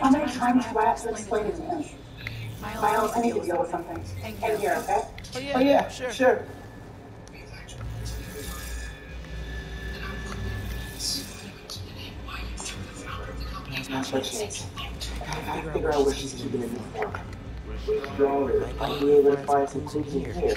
How many times do I have to explain to him? Miles, I need to deal with something. In here, okay? Oh yeah, Oh, yeah, sure. sure. I gotta figure out what she's keeping in there. Stronger. I'll be able to find some clues in here.